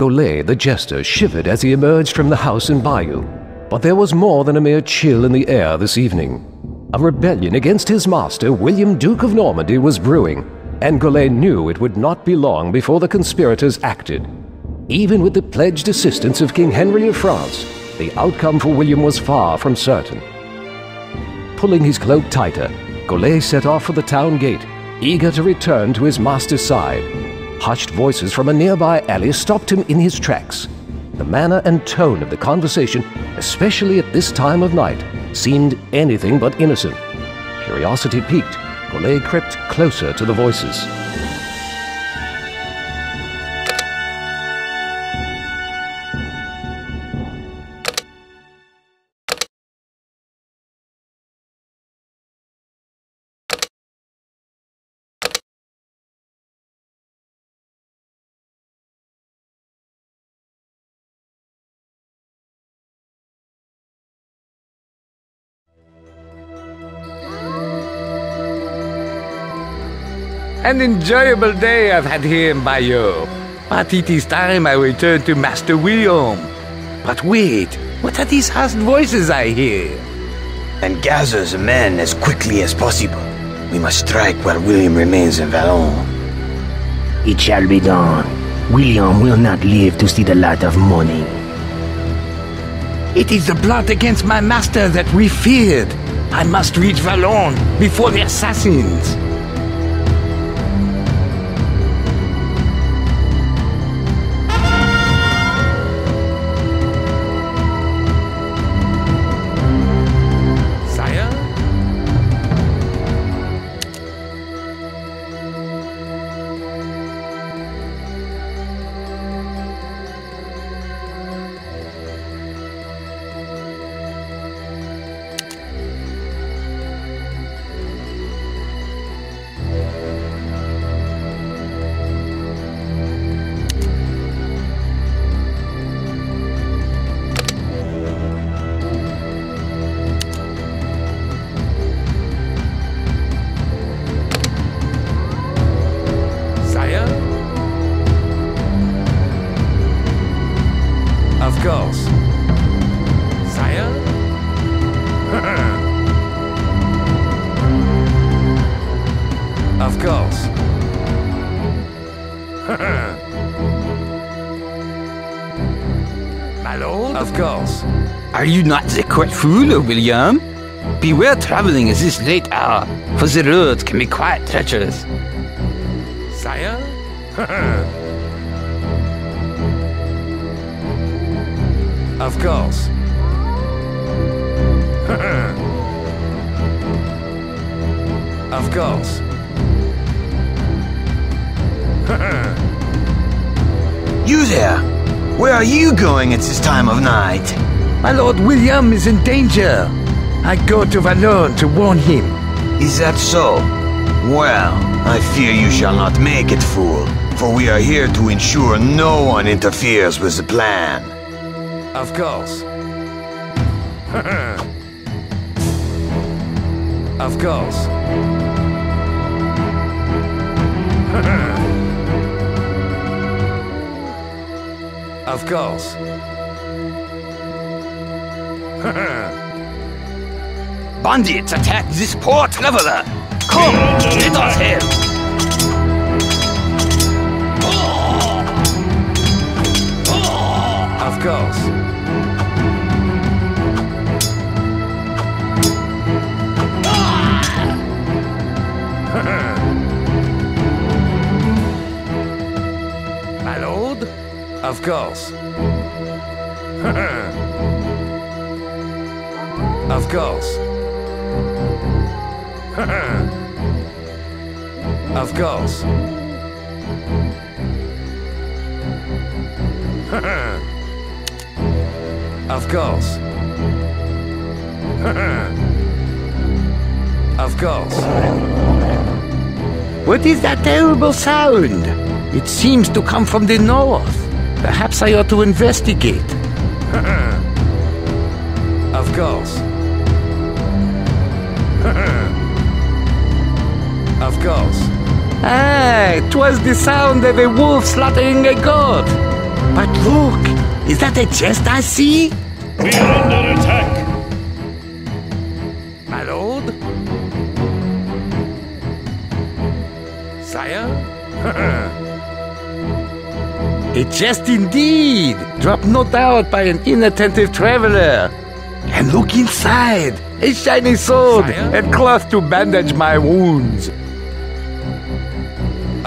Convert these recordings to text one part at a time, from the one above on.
Golet the jester shivered as he emerged from the house in Bayeux. But there was more than a mere chill in the air this evening. A rebellion against his master, William Duke of Normandy, was brewing, and Golet knew it would not be long before the conspirators acted. Even with the pledged assistance of King Henry of France, the outcome for William was far from certain. Pulling his cloak tighter, Golet set off for the town gate, eager to return to his master's side. Hushed voices from a nearby alley stopped him in his tracks. The manner and tone of the conversation, especially at this time of night, seemed anything but innocent. Curiosity piqued, Golet crept closer to the voices. An enjoyable day I've had here in Bayeux. But it is time I return to Master William. But wait, what are these harsh voices I hear? And gather the men as quickly as possible. We must strike while William remains in Valognes. It shall be done. William will not live to see the light of morning. It is the plot against my master that we feared. I must reach Valognes before the assassins. You not the court fool, William? Beware traveling at this late hour, for the roads can be quite treacherous. Sire? of course. of course. You there! Where are you going at this time of night? My lord William is in danger. I go to Valognes to warn him. Is that so? Well, I fear you shall not make it, fool, for we are here to ensure no one interferes with the plan. Of course. of course. of course. Bandits attack this poor traveler! Come, let us help! Of course. My lord? Of course. of course. of course. of course. of course. What is that terrible sound? It seems to come from the north. Perhaps I ought to investigate. Ah, 'twas the sound of a wolf slaughtering a goat. But look, is that a chest I see? We are under attack. My lord? Sire? a chest indeed! Dropped no doubt by an inattentive traveler. And look inside! A shiny sword Sire? and cloth to bandage my wounds.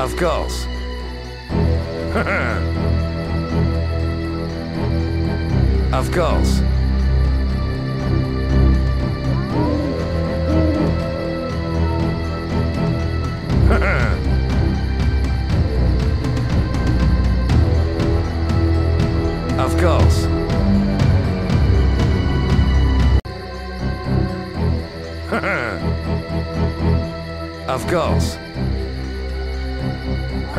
Of course. of course. of course. of course.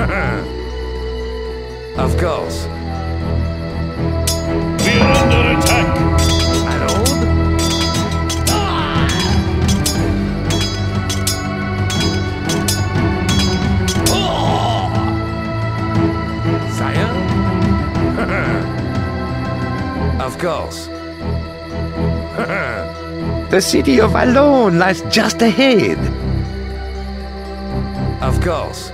of course. We are under attack. My lord? Sire? of course. The city of Alone lies just ahead. Of course.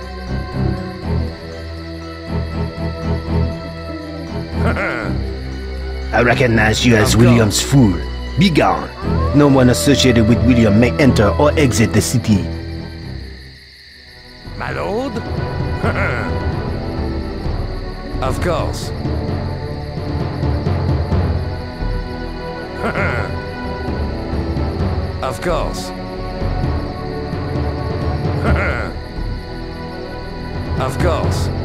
I recognize you as William's fool. Be gone. No one associated with William may enter or exit the city. My lord? Of course. of course. of course.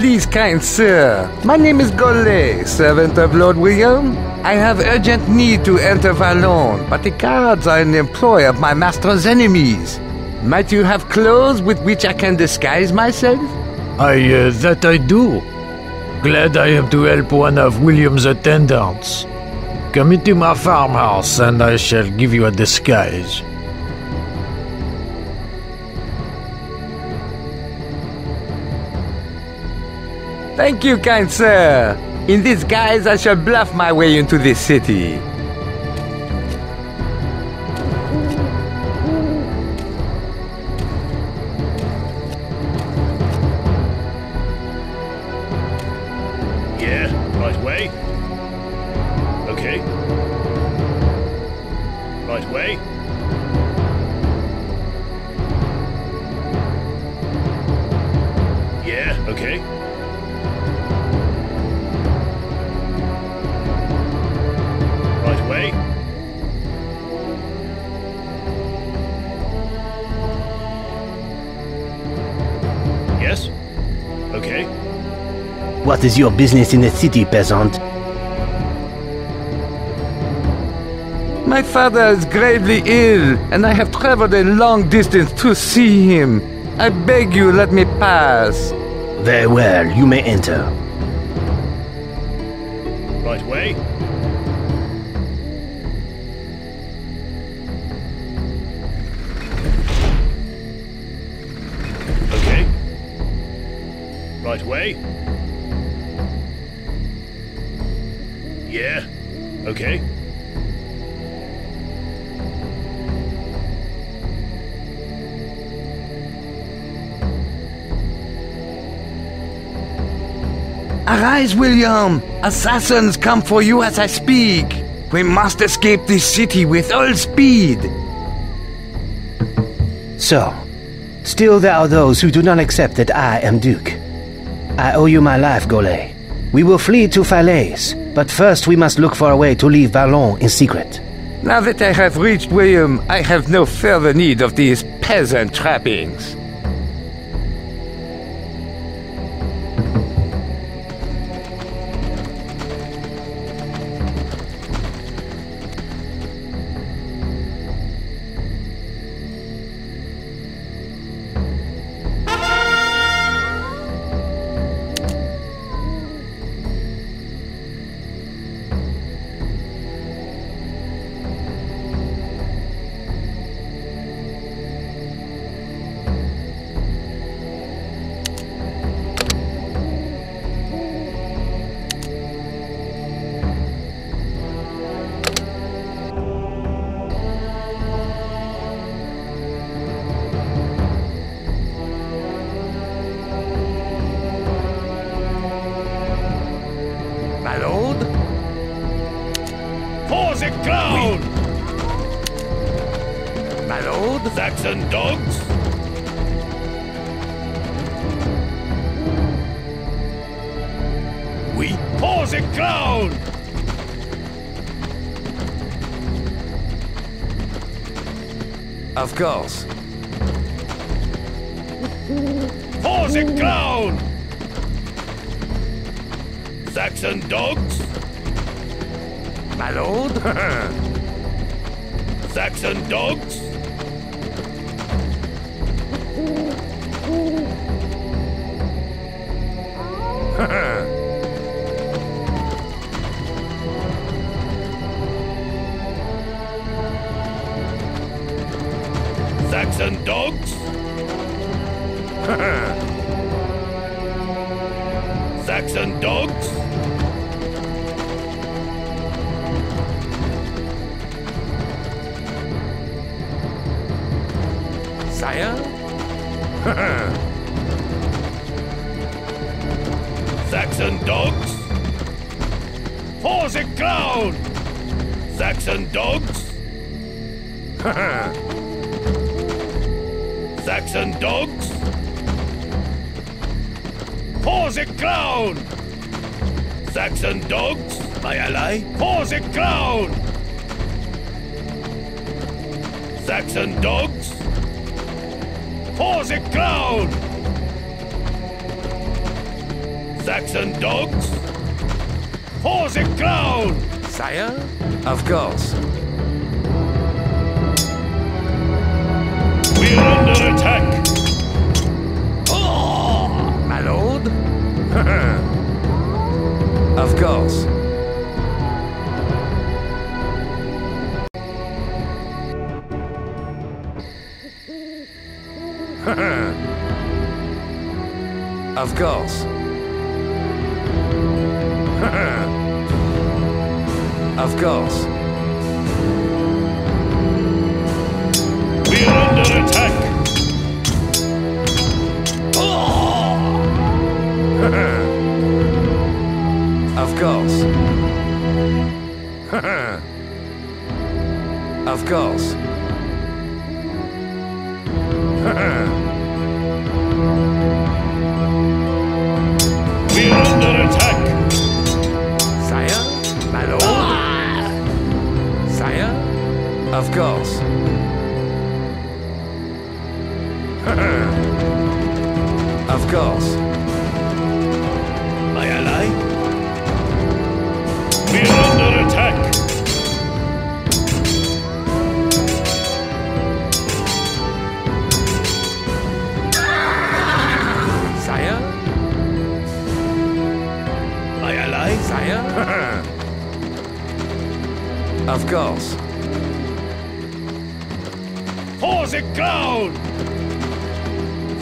Please, kind sir, my name is Golet, servant of Lord William. I have urgent need to enter Valognes, but the guards are in the employ of my master's enemies. Might you have clothes with which I can disguise myself? I, uh, that I do. Glad I am to help one of William's attendants. Come into my farmhouse and I shall give you a disguise. Thank you, kind sir. In this guise, I shall bluff my way into this city. What is your business in the city, peasant? My father is gravely ill, and I have traveled a long distance to see him. I beg you, let me pass. Very well, you may enter. Right way. Okay. Right way. Okay. Arise, William! Assassins come for you as I speak. We must escape this city with all speed. So, still there are those who do not accept that I am Duke. I owe you my life, Golet. We will flee to Falaise, but first we must look for a way to leave Valognes in secret. Now that I have reached William, I have no further need of these peasant trappings. Course. Pause it ground! Saxon dogs? My lord? Saxon dogs? It! Saxon dogs? My ally? Pause it ground! Saxon dogs? Pause it ground! Saxon dogs? Pause it ground! Sire? Of course. We're under attack! My lord? Of course. of course. of course. We're under attack! of course. We're under attack! Sire? My lord? Sire? Of course. of course. Of course. Pause it ground!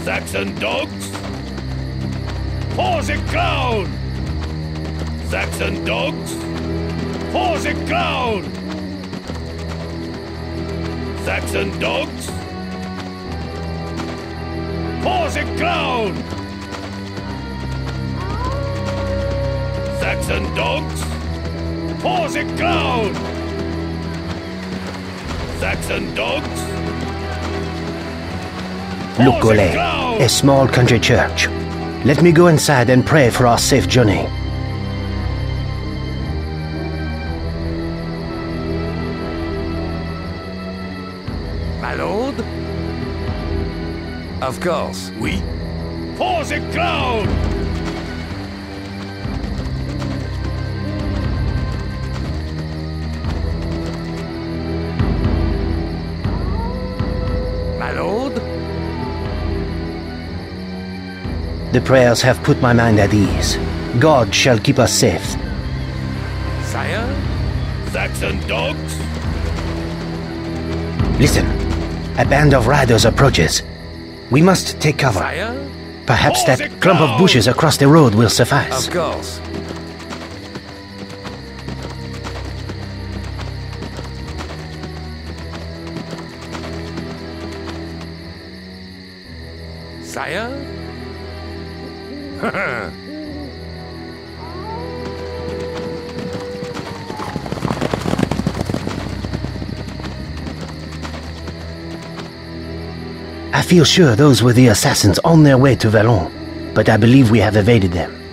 Saxon dogs? Pause it ground! Saxon dogs? Pause it ground! Saxon dogs? Pause it ground! Saxon dogs? Pause it ground! Saxon dogs? Look, Pause it Golet, ground! a small country church. Let me go inside and pray for our safe journey. My lord? Of course. We pause it ground! The prayers have put my mind at ease. God shall keep us safe. Sire? Saxon dogs? Listen, a band of riders approaches. We must take cover. Sire? Perhaps that clump of bushes across the road will suffice. Of course. Sire? I feel sure those were the assassins on their way to Valognes, but I believe we have evaded them.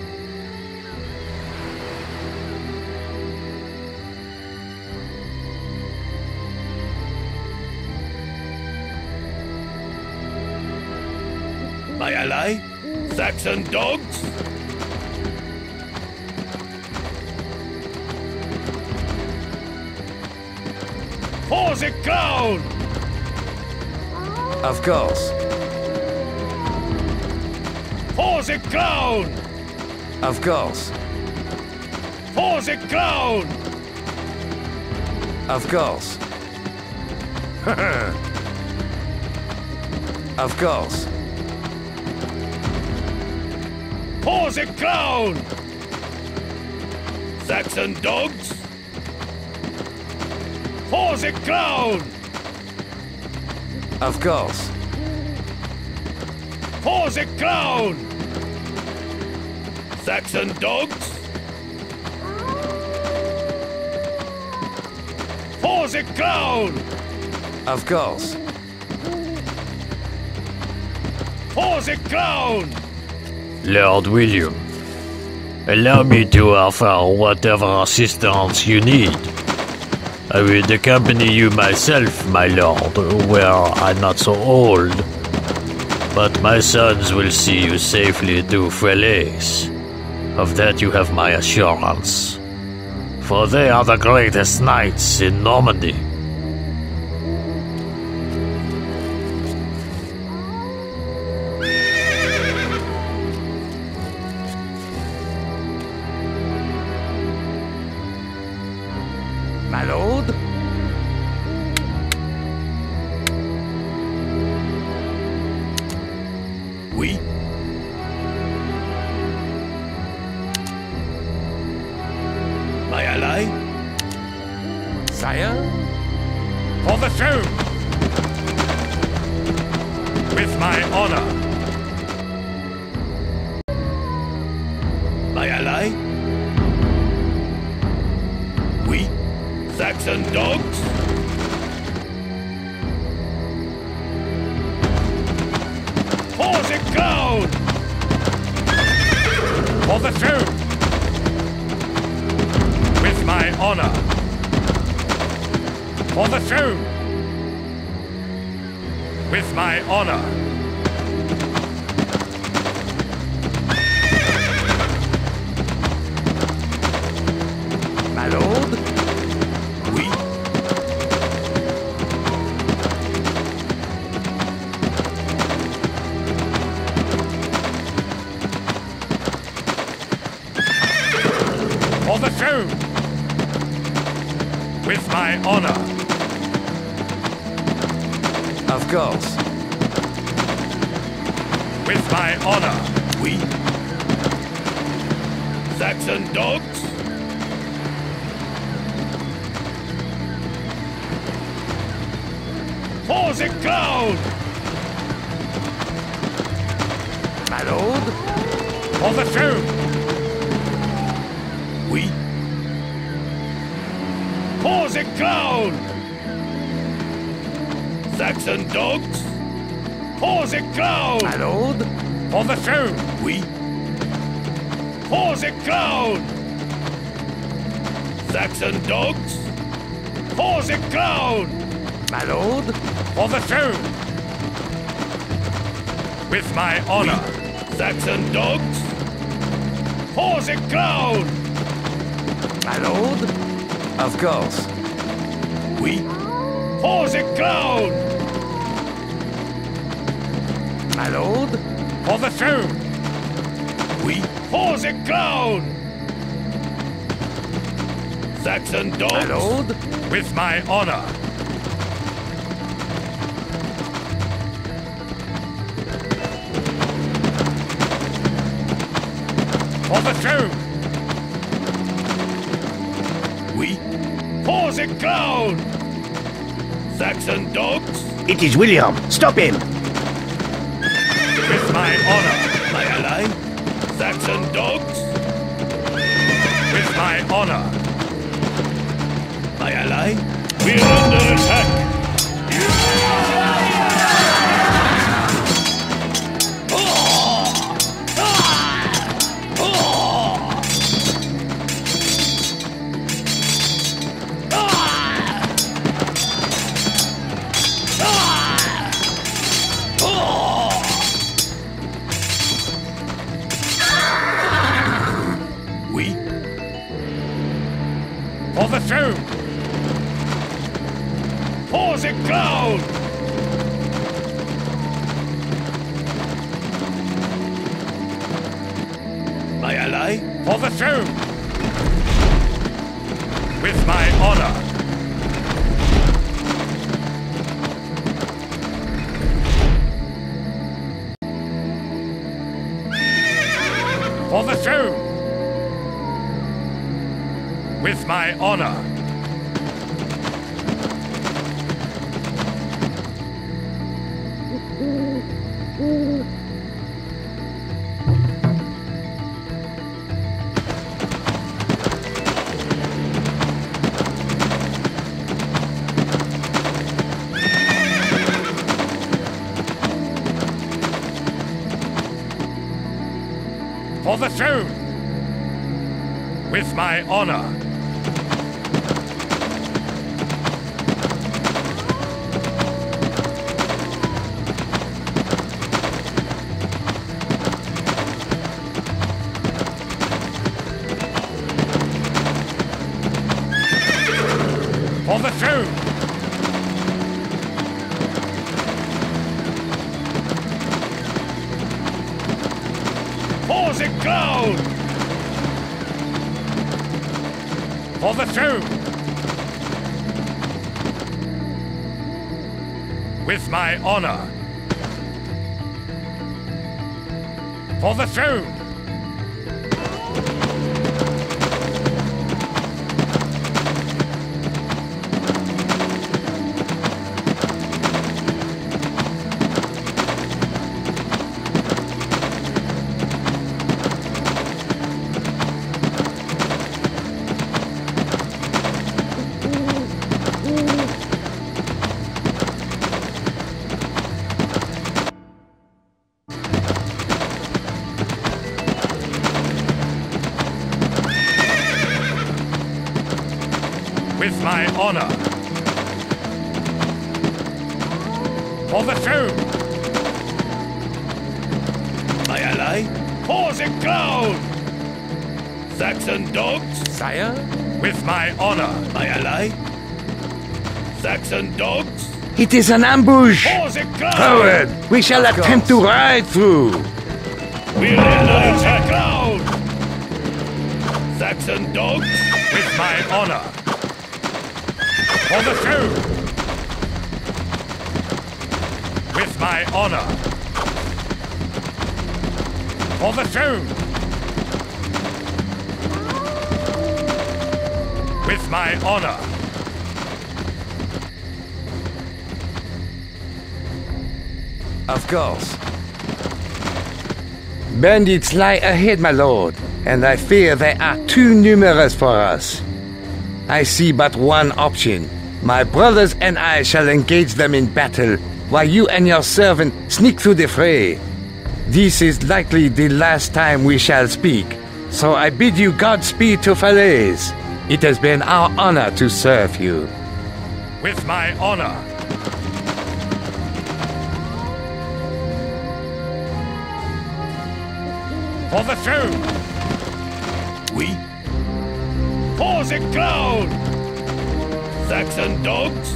Course. For the crown! Of course. of course. For the crown! Saxon dogs? For the crown! Of course. For the crown! Saxon dogs? For the crown! Of course. For the crown! Lord William, allow me to offer whatever assistance you need. I will accompany you myself, my lord, were I'm not so old. But my sons will see you safely to Falaise. Of that you have my assurance. For they are the greatest knights in Normandy. With my honor! Oui. Saxon dogs? For the crown! My lord? For the throne! Oui. For the crown! Saxon dogs? For the crown! My lord? For the throne! Oui. For the crown! Saxon dogs? For the crown! My lord? For the throne! With my honor! Saxon dogs? For the crown! My lord? Of course. Oui. For the crown! My lord? For the throne! Oui. For the crown! Saxon dogs? My lord? With my honor! For the throne! Oui. For the crown! Saxon dogs? It is William! Stop him! My honor, my ally. Saxon dogs? With my honor. My ally? We're under attack! Honor! For the throne! For the crown! For the throne! With my honor! For the throne! It is an ambush! For the crown! Forward! We shall attempt to ride through! We're under attack! Crown! Saxon dogs? With my honor! For the throne! With my honor! For the throne! With my honor! Of course. Bandits lie ahead, my lord, and I fear they are too numerous for us. I see but one option. My brothers and I shall engage them in battle, while you and your servant sneak through the fray. This is likely the last time we shall speak, so I bid you Godspeed to Falaise. It has been our honor to serve you. With my honor. For the throne! We? For the crown! Saxon dogs?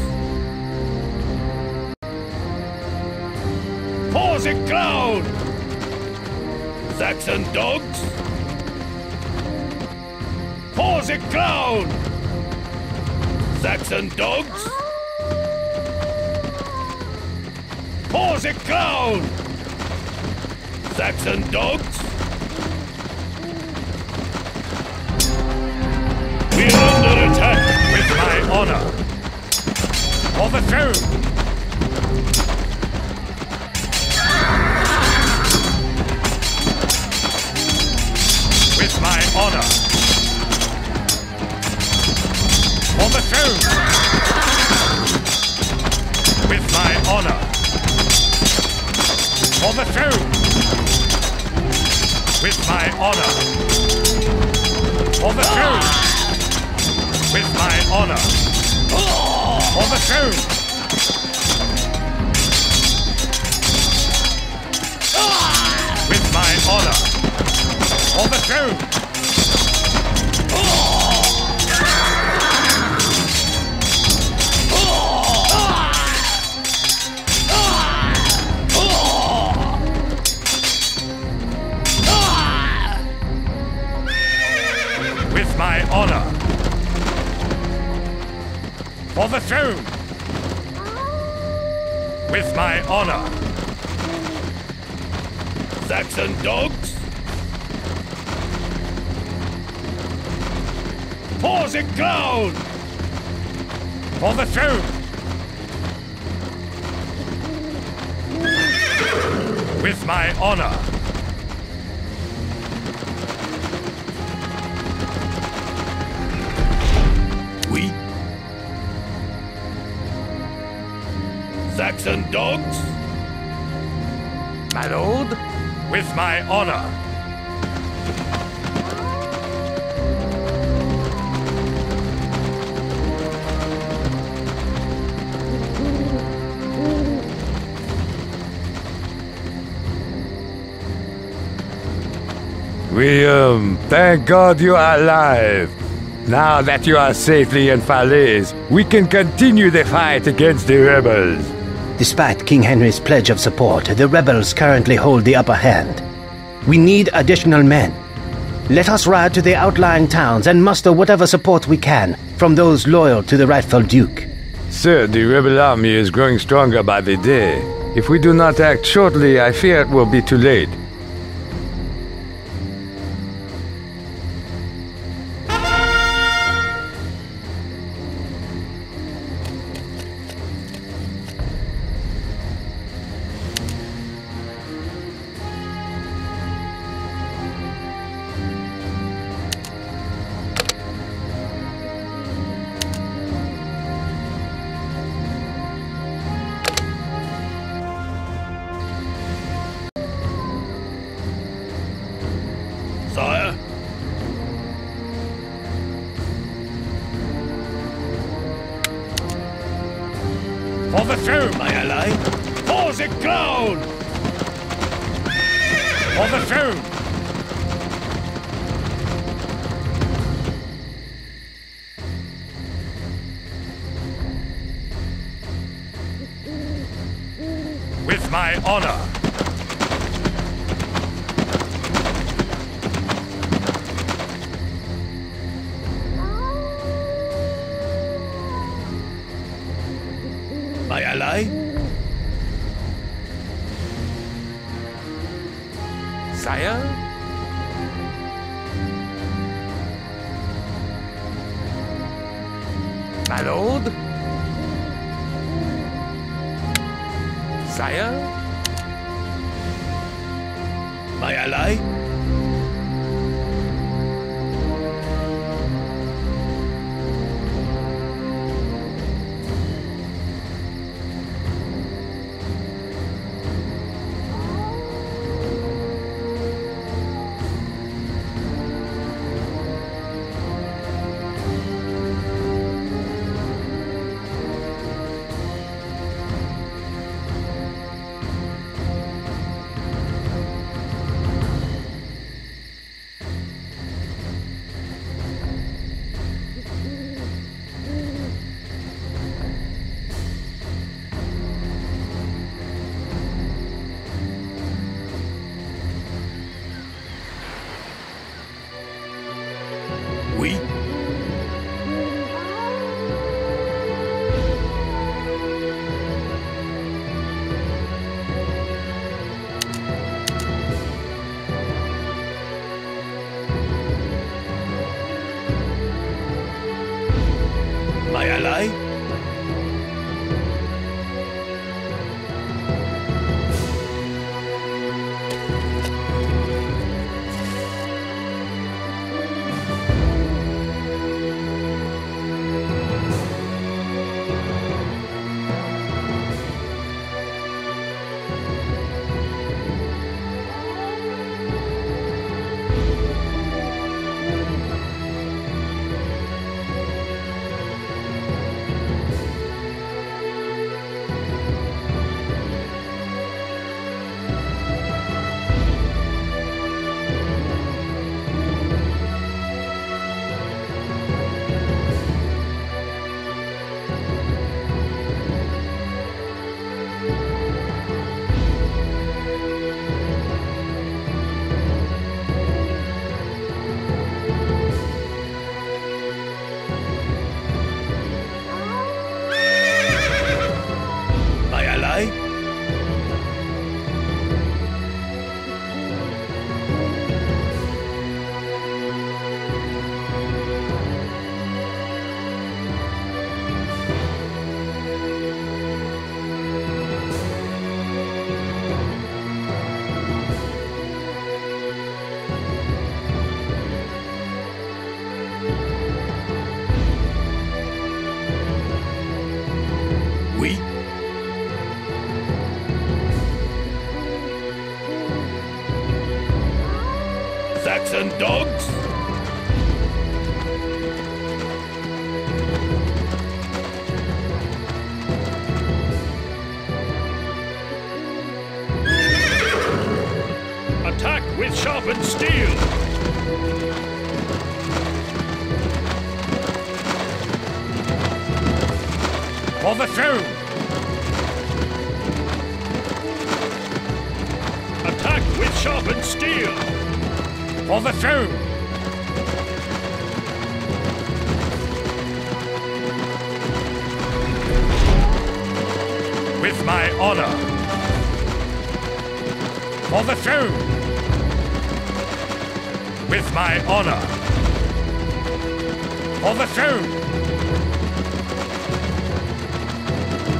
For the crown! Saxon dogs? For the crown! Saxon dogs? For the crown! Saxon dogs? Honor. Throne! With my honor. Throne! With my honor. Throne! With my honor. Throne! with my honor. For the throne. With my honor. For the throne. Saxon dogs! For the crown! For the throne! With my honor! Oui. Saxon dogs? My lord? With my honor! William, um, thank God you are alive. Now that you are safely in Falaise, we can continue the fight against the rebels. Despite King Henry's pledge of support, the rebels currently hold the upper hand. We need additional men. Let us ride to the outlying towns and muster whatever support we can from those loyal to the rightful Duke. Sir, the rebel army is growing stronger by the day. If we do not act shortly, I fear it will be too late.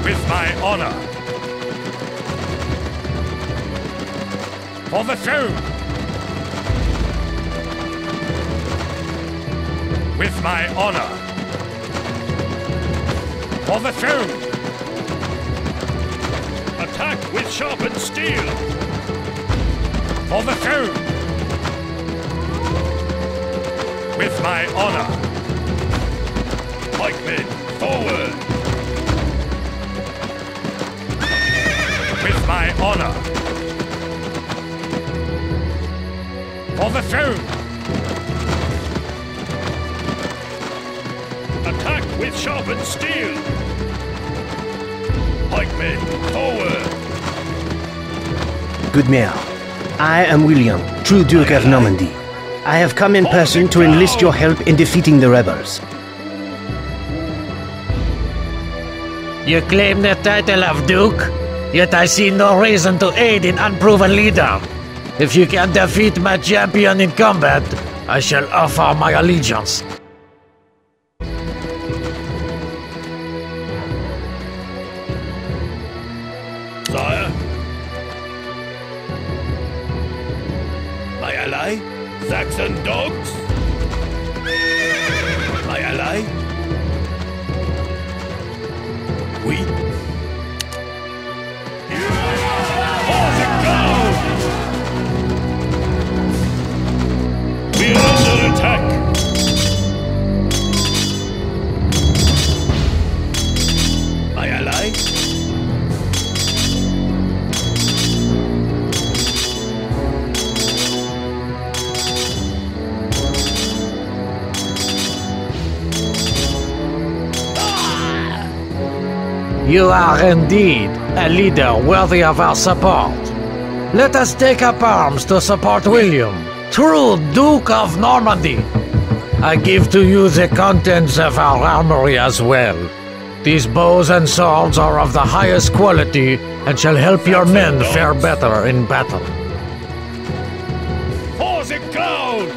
With my honor! For the throne! With my honor! For the throne! Attack with sharpened steel! For the throne! With my honor! Pikemen, forward! My honor! For the throne! Attack with sharpened steel! Pikemen, forward! Good mayor. I am William, true Duke of Normandy. I have come in person to enlist your help in defeating the rebels. You claim the title of Duke, yet I see no reason to aid an unproven leader. If you can defeat my champion in combat, I shall offer my allegiance. You are indeed a leader worthy of our support. Let us take up arms to support William, true Duke of Normandy. I give to you the contents of our armory as well. These bows and swords are of the highest quality and shall help your men fare better in battle. For the crown!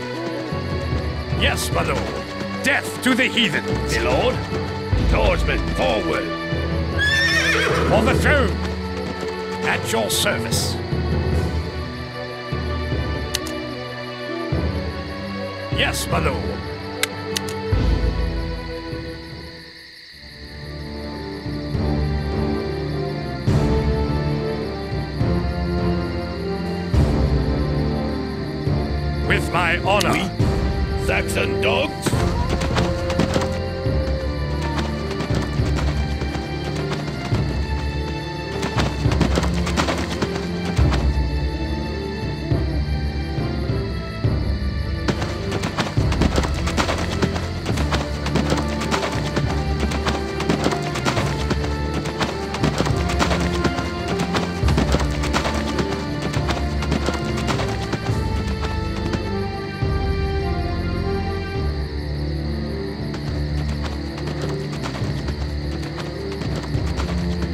Yes, my lord. Death to the heathen. My lord, swordsman, forward! For the throne. At your service. Yes, my lord. With my honor. Saxon dogs?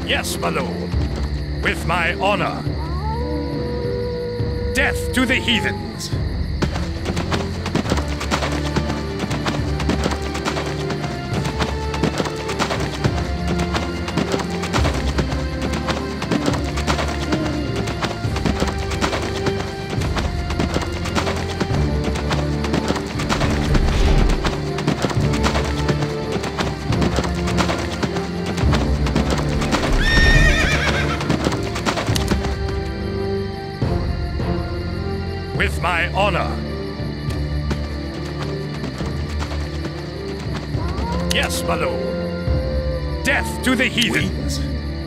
Yes, my lord. With my honor. Death to the heathens. Death to the heathens.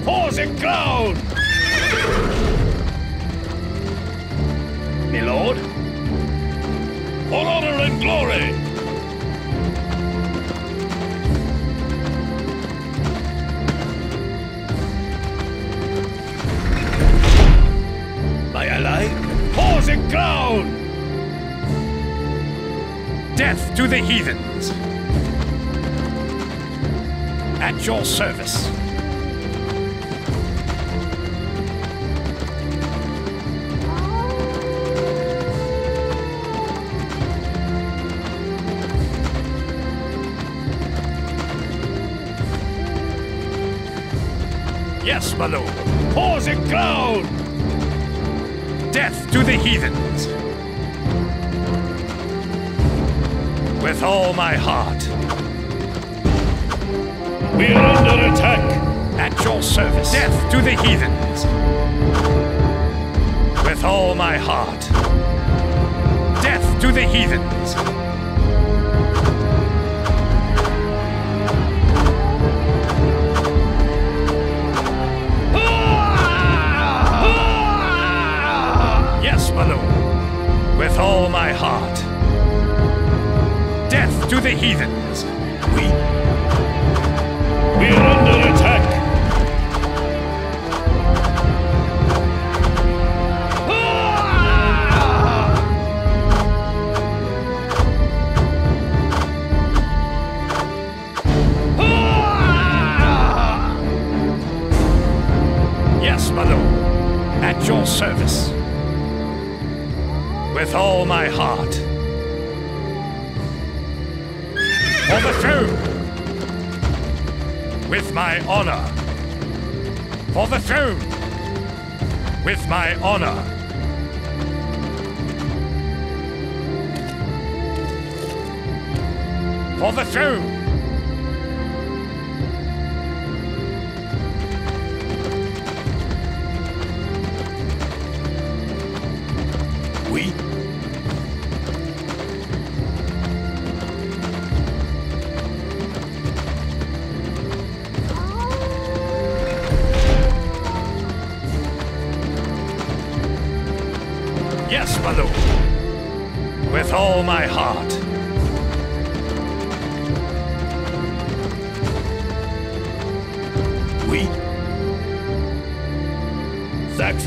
For my. We're under attack! At your service. Death to the heathens! With all my heart. Death to the heathens! Yes, my lord. With all my heart. To the heathens. We. We're under attack. Yes, my lord. At your service. With all my heart. For the throne. With my honor. For the throne. With my honor. For the throne.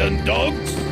Saxon dogs?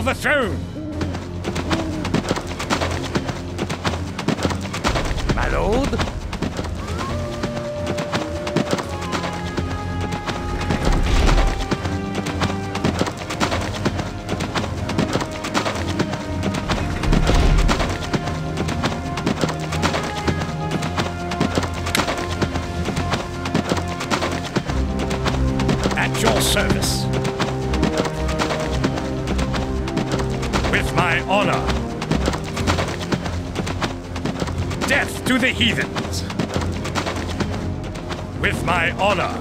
For heathens. With my honor.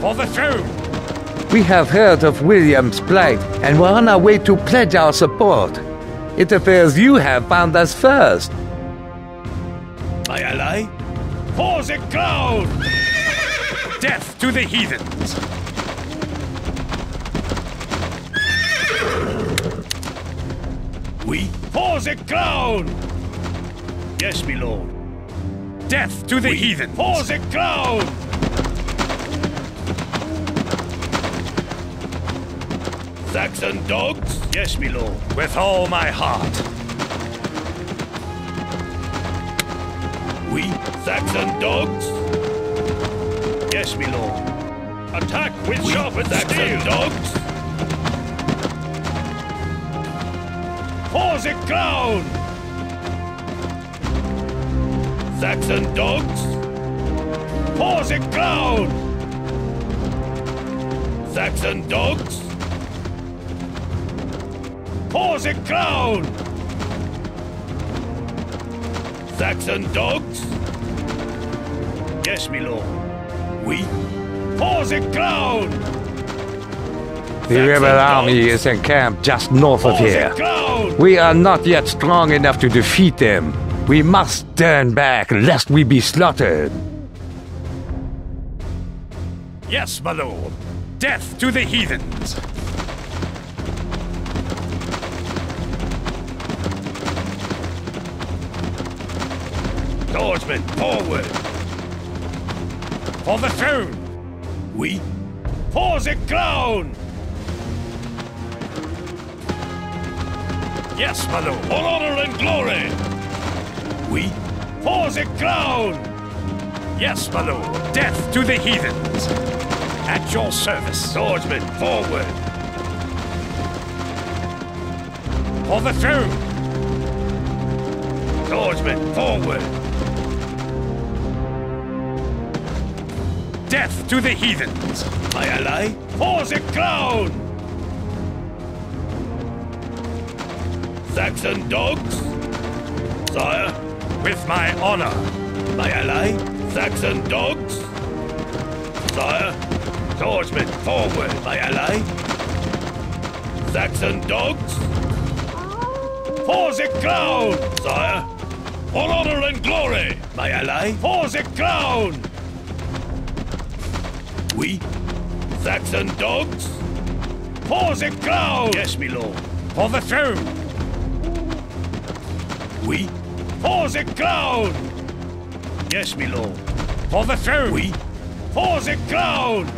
For the throne. We have heard of William's plight and we're on our way to pledge our support. It appears you have found us first. My ally? For the crown! Death to the heathens! We? For the crown! Yes, my lord. Death to the heathens! For the crown! Saxon dogs? Yes, my lord. With all my heart. We? Saxon dogs? Yes, my lord. Attack with sharpened steel, dogs! Forsic ground! Saxon dogs! Forsic ground! Saxon dogs! Forsic ground! Saxon dogs? Yes, my lord. We? Forsic ground! The rebel army is encamped just north of here. We are not yet strong enough to defeat them. We must turn back lest we be slaughtered. Yes, my lord. Death to the heathens! Swordsman, forward! For the throne! We? For the crown. Yes, my lord. For honor and glory! We? the crown! Yes, my lord. Death to the heathens! At your service. Swordsman, forward! For the throne! Swordsman, forward! Death to the heathens! My ally? For the crown! Saxon dogs? Sire? With my honor. My ally? Saxon dogs? Sire? Swordsman, forward. My ally? Saxon dogs? For the crown, Sire? For honor and glory! My ally? For the crown. We? Saxon dogs? For the crown! Yes, my lord. For the throne! We? Forsic ground! Yes, my lord. For the throne! We? the ground!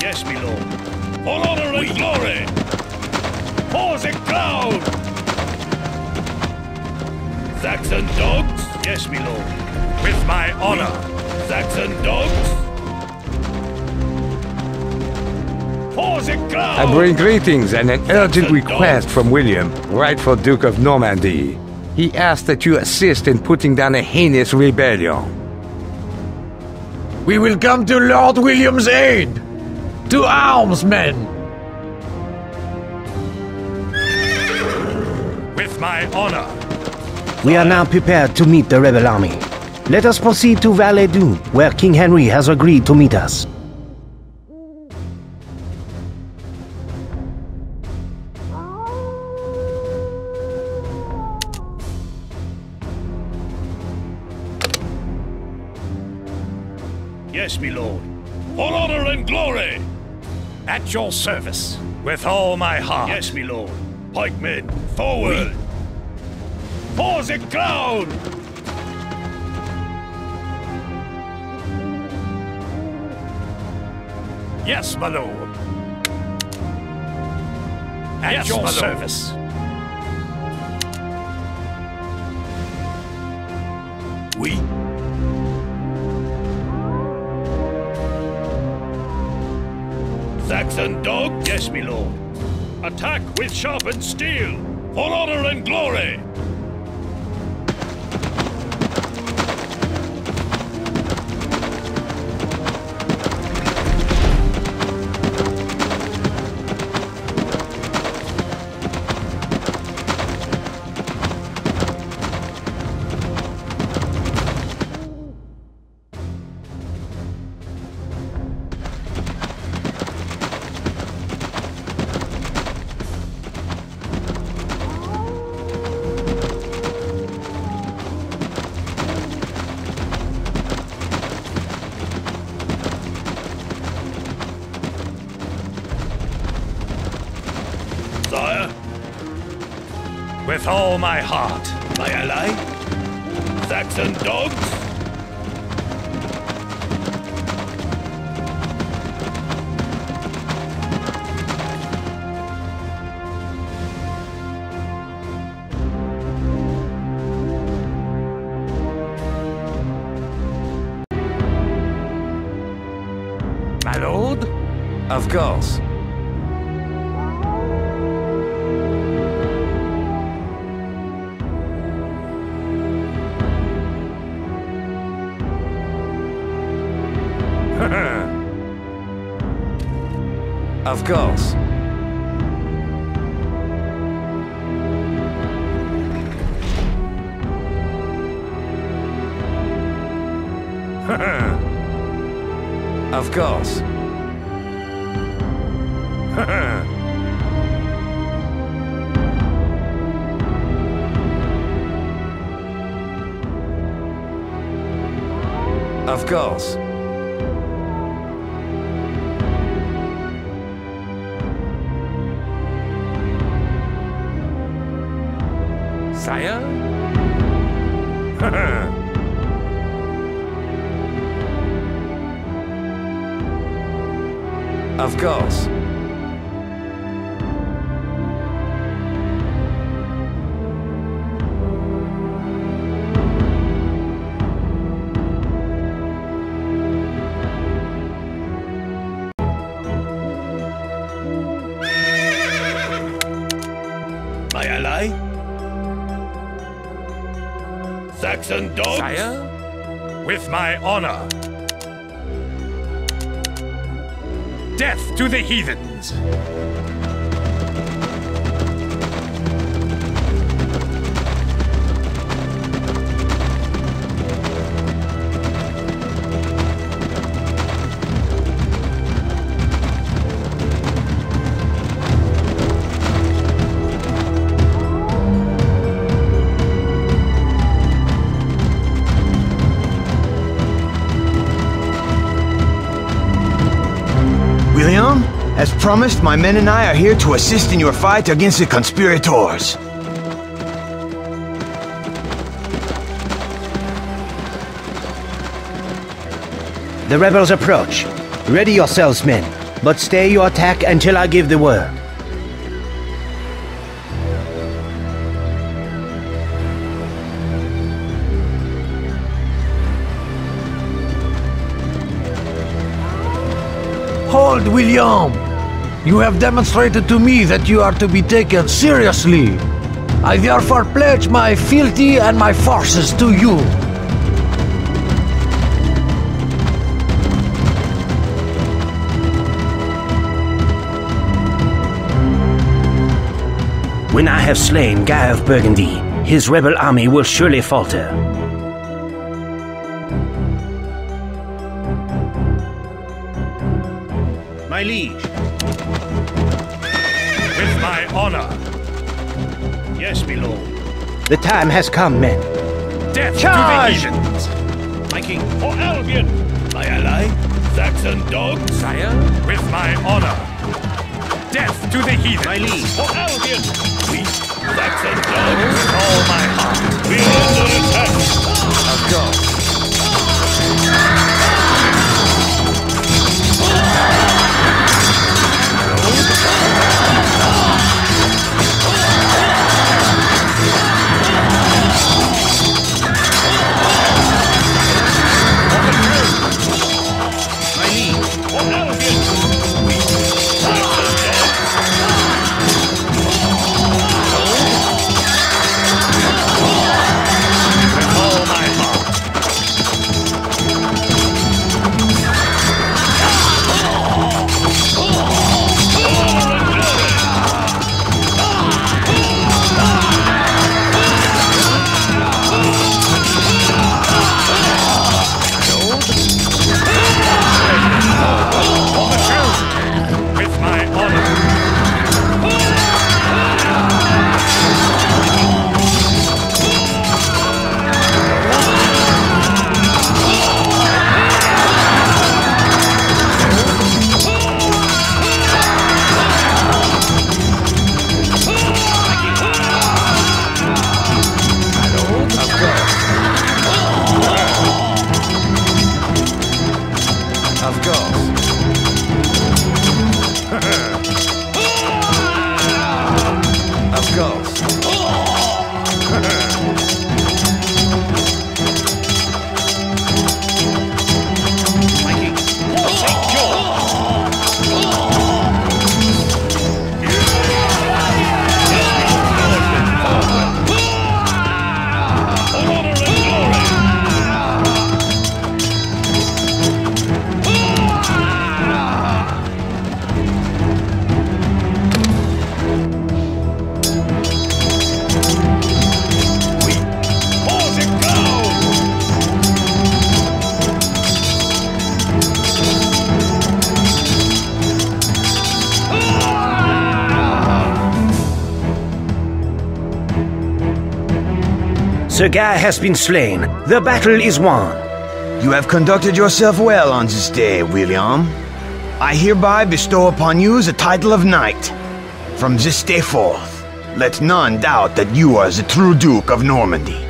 Yes, my lord. For honor and glory! For the ground! Saxon dogs? Yes, my lord. With my honor. Saxon dogs? I bring greetings and an urgent request from William, rightful Duke of Normandy. He asks that you assist in putting down a heinous rebellion. We will come to Lord William's aid! To arms, men! With my honor. We are now prepared to meet the rebel army. Let us proceed to Val-ès-Dunes, where King Henry has agreed to meet us. At your service. With all my heart. Yes, my lord. Pikemen, forward! Forsic ground! Yes, my lord. At Yes, your service. Saxon dog? Yes, my lord. Attack with sharpened steel! For honor and glory! My heart. My ally? Saxon dogs? Of course. of course. of course. Sire? of course. Saxon dogs? Sire? With my honor. Death to the heathens! Promised, my men and I are here to assist in your fight against the conspirators. The rebels approach. Ready yourselves, men, but stay your attack until I give the word. Hold, William! You have demonstrated to me that you are to be taken seriously. I therefore pledge my fealty and my forces to you. When I have slain Guy of Burgundy, his rebel army will surely falter. Yes, my lord. The time has come, men. Death Charge! to the heathens! My king. For Albion! My ally? Saxon dog, Sire? With my honor. Death to the heathens! My liege. For Albion! We, Saxon dogs? With all my heart. We are under attack! Of course. Guy has been slain. The battle is won. You have conducted yourself well on this day, William. I hereby bestow upon you the title of knight. From this day forth, let none doubt that you are the true Duke of Normandy.